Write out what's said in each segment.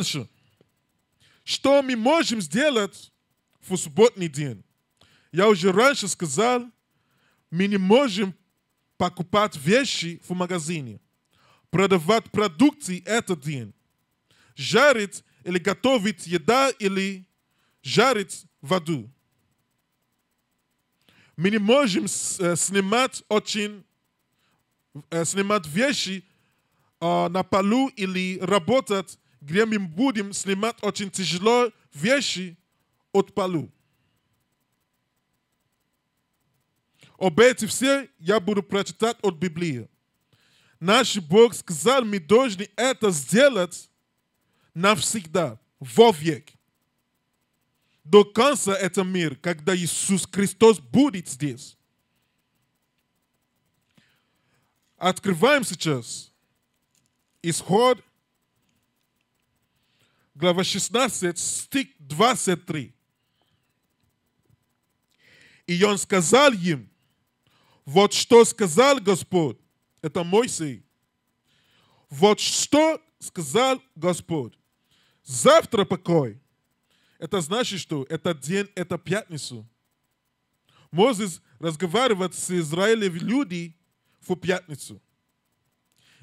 Дальше. Что мы можем сделать в субботний день? Я уже раньше сказал, мы не можем покупать вещи в магазине, продавать продукты этот день, жарить или готовить еда или жарить воду. Мы не можем э, снимать очень э, снимать вещи э, на полу или работать, где мы будем снимать очень тяжело вещи от полу. Об эти все я буду прочитать от Библии. Наш Бог сказал, мы должны это сделать навсегда, вовек. До конца этого мира, когда Иисус Христос будет здесь. Открываем сейчас исход, глава 16, стих 23. И он сказал им, вот что сказал Господь, это Мойсей. Вот что сказал Господь. Завтра покой. Это значит, что этот день, это пятницу. Мозес разговаривает с Израилем люди в пятницу.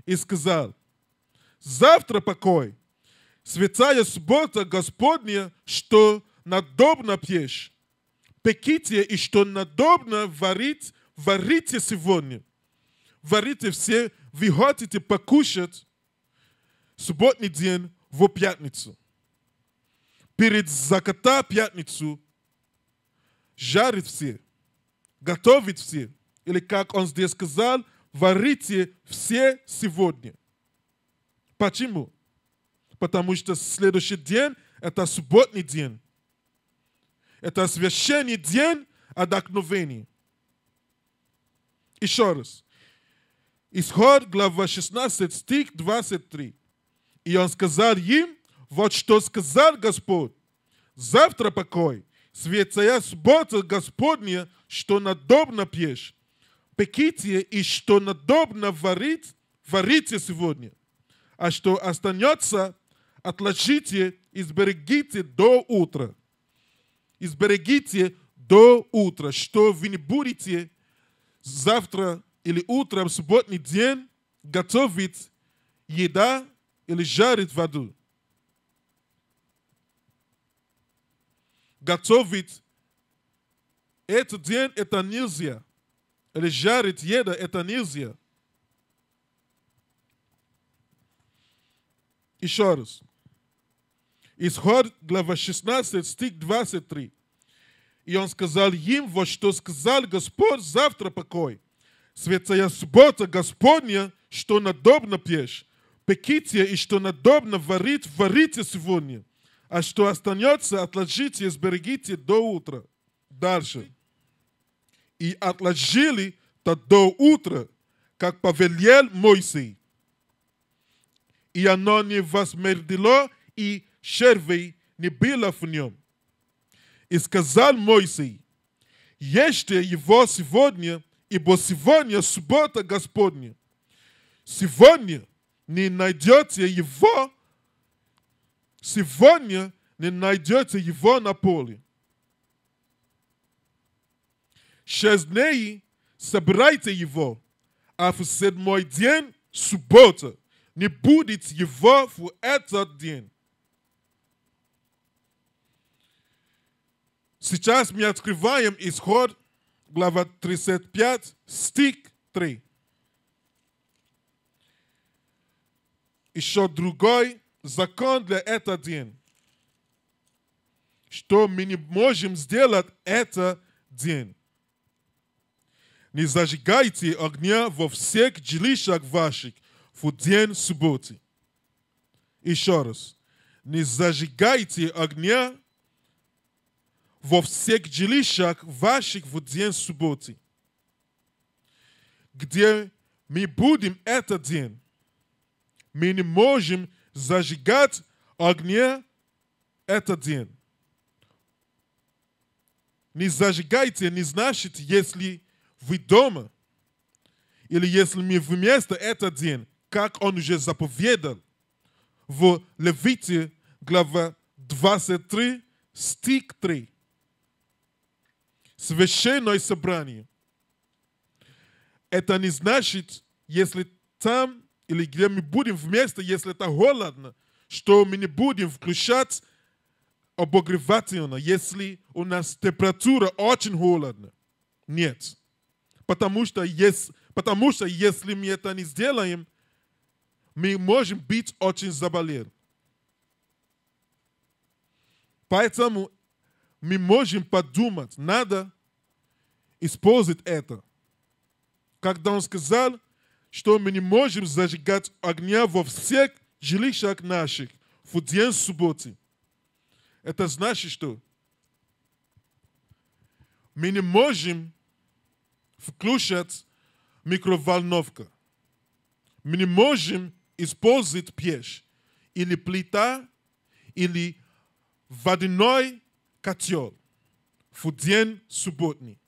И сказал, завтра покой, святая суббота Господня, что надобно печь. Пеките и что надобно варить варите сегодня. Варите все, вы хотите покушать субботний день в пятницу. Перед заката пятницу жарит все, готовит все. Или как он здесь сказал, варите все сегодня. Почему? Потому что следующий день – это субботний день. Это священный день отдохновения. Еще раз. Исход, глава 16, стих 23. И он сказал им, вот что сказал Господь. Завтра покой, святая суббота Господня, что надобно пьешь. Пеките и что надобно варить, варите сегодня. А что останется, отложите и сберегите до утра. Изберегите до утра, что вы не будете завтра или утром, субботний день, готовить еда или жарить воду. Готовить этот день это нельзя. Или жарить еда это нельзя. Еще раз. Исход, глава 16, стих 23. И он сказал им, вот что сказал Господь, завтра покой. Святая суббота Господня, что надобно печь. Пеките и что надобно варить, варите сегодня. А что останется, отложите и сберегите до утра. Дальше. И отложили то до утра, как повелел Мойсей. И оно не возмердило, и червей не было в нем. И сказал Мойсей, ешьте его сегодня, ибо сегодня суббота Господня. Сегодня не найдете его, сегодня не найдете его на поле. Шесть дней собирайте его, а в седьмой день суббота не будет его в этот день. Сейчас мы открываем исход, глава 35, стих 3. Еще другой закон для этого день. Что мы не можем сделать это день. Не зажигайте огня во всех жилищах ваших в день субботы. Еще раз. Не зажигайте огня во всех жилищах ваших в день субботы, где мы будем этот день. Мы не можем зажигать огня этот день. Не зажигайте, не значит, если вы дома, или если мы вместо этот день, как он уже заповедал в Левите, глава 23, стих 3. Священное собрание. Это не значит, если там или где мы будем вместе, если это холодно, что мы не будем включать обогревательно, если у нас температура очень холодна. Нет. Потому что, если, потому что если мы это не сделаем, мы можем быть очень заболен. Поэтому мы можем подумать, надо использовать это. Когда он сказал, что мы не можем зажигать огня во всех жилищах наших в день субботы. Это значит, что мы не можем включать микроволновку. Мы не можем использовать печь или плита, или водяной котел в день субботний.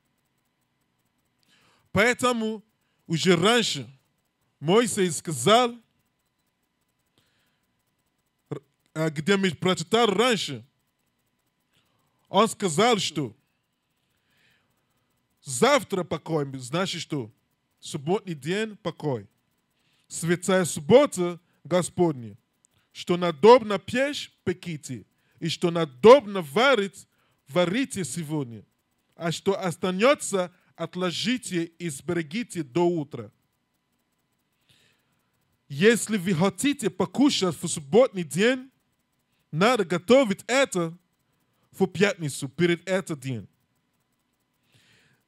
Поэтому уже раньше Моисей сказал, где мы прочитали раньше, он сказал, что завтра покой, значит что? Субботний день покой. Святая суббота Господня, что надобно печь, пеките, и что надобно варить, варите сегодня, а что останется, отложите и сберегите до утра. Если вы хотите покушать в субботний день, надо готовить это в пятницу, перед этим днем.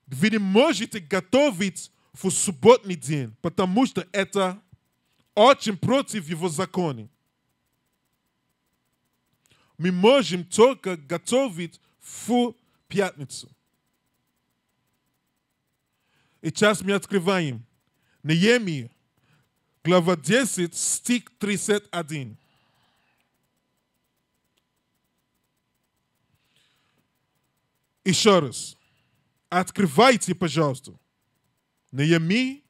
Вы не можете готовить в субботний день, потому что это очень против его закона. Мы можем только готовить в пятницу. И сейчас мы открываем Неемия, глава 10, стих 31. Еще раз. Открывайте, пожалуйста. Неемия,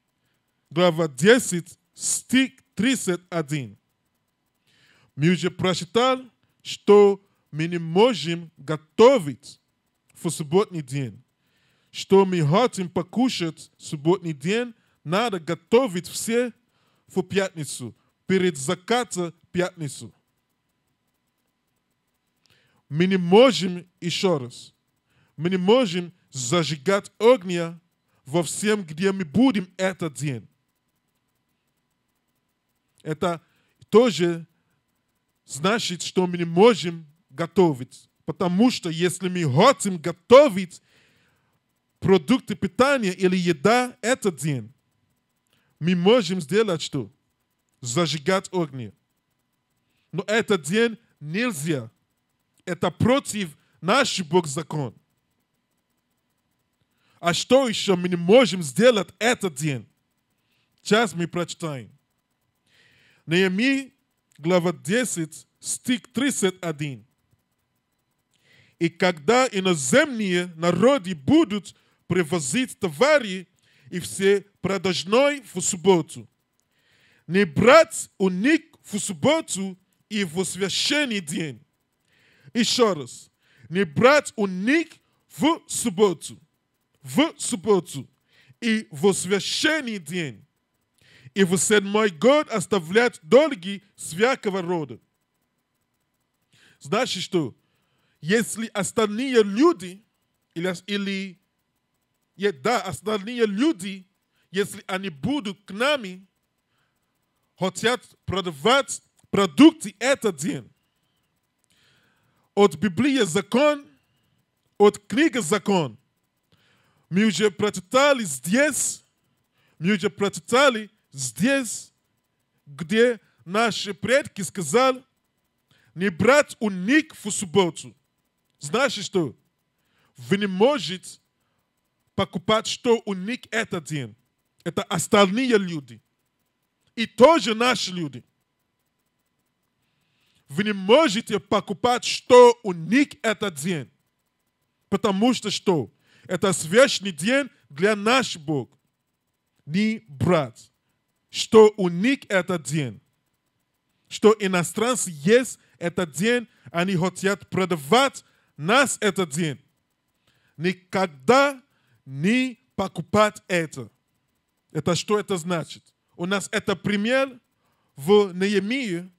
глава 10, стих 31. Мы уже прочитали, что мы не можем готовить в субботний день. Что мы хотим покушать в субботний день, надо готовить все в пятницу, перед заката пятницу. Мы не можем, еще раз, мы не можем зажигать огня во всем, где мы будем этот день. Это тоже значит, что мы не можем готовить. Потому что если мы хотим готовить продукты питания или еда этот день, мы можем сделать что? Зажигать огни. Но этот день нельзя. Это против нашего Бог закон. А что еще мы не можем сделать этот день? Сейчас мы прочитаем. Неемия, глава 10, стих 31. И когда иноземные народы будут привозить товары и все продажной в субботу, не брать у них в субботу и в священный день. Еще раз, не брать у них в субботу, в субботу и в священный день. И в седьмой год оставлять долги всякого рода. Значит, что если остальные люди, или, или да, остальные люди, если они будут к нами, хотят продавать продукты этот день. От Библии закон, от книги закон. Мы уже прочитали здесь, мы уже прочитали здесь, где наши предки сказали, не брать у них в субботу. Значит, что вы не можете покупать, что у них этот день. Это остальные люди. И тоже наши люди. Вы не можете покупать, что у них этот день. Потому что что? Это священный день для наш Бог. Не брат. Что у них этот день. что иностранцы есть этот день, они хотят продавать нас этот день. Никогда не покупать это. Это что это значит? У нас это пример в Неемии,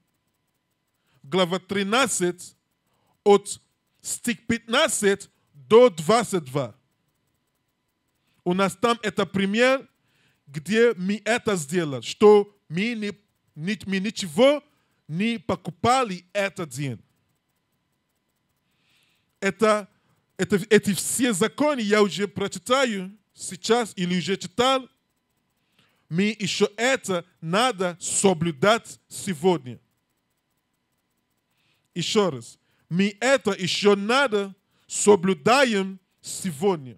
глава 13, от стих 15 до 22. У нас там это пример, где мы это сделали, что мы, не, мы ничего не покупали этот день. Это, это, эти все законы я уже прочитаю сейчас или уже читал. Мне еще это надо соблюдать сегодня. Еще раз. Мы это еще надо соблюдаем сегодня.